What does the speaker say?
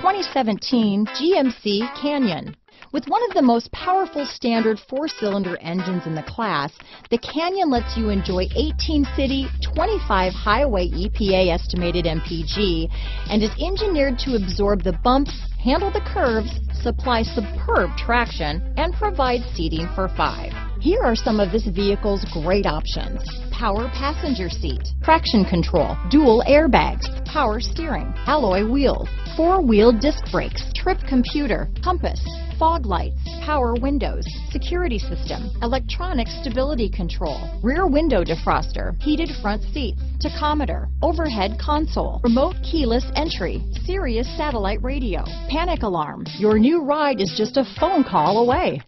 2017 GMC Canyon. With one of the most powerful standard four-cylinder engines in the class, the Canyon lets you enjoy 18 city, 25 highway EPA estimated MPG, and is engineered to absorb the bumps, handle the curves, supply superb traction, and provide seating for five. Here are some of this vehicle's great options. Power passenger seat, traction control, dual airbags, power steering, alloy wheels, four-wheel disc brakes, trip computer, compass, fog lights, power windows, security system, electronic stability control, rear window defroster, heated front seats, tachometer, overhead console, remote keyless entry, Sirius satellite radio, panic alarm. Your new ride is just a phone call away.